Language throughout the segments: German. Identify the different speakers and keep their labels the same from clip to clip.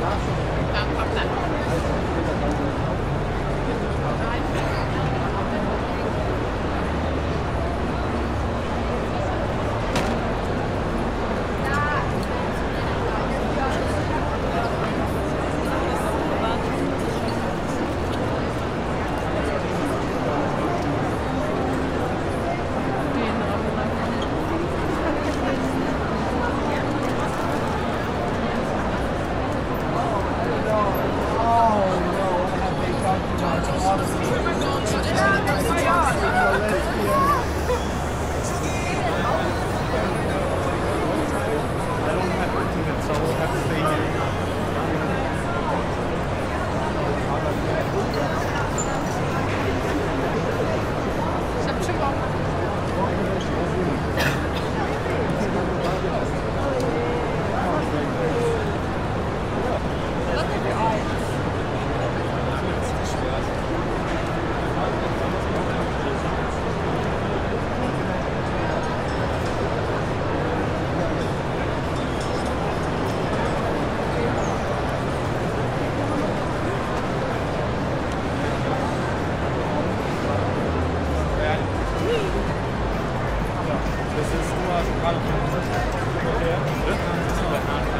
Speaker 1: Hãy subscribe Thank you.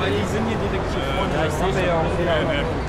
Speaker 2: Aber die sind hier direkt.
Speaker 1: Ja, ich sehe ja auch.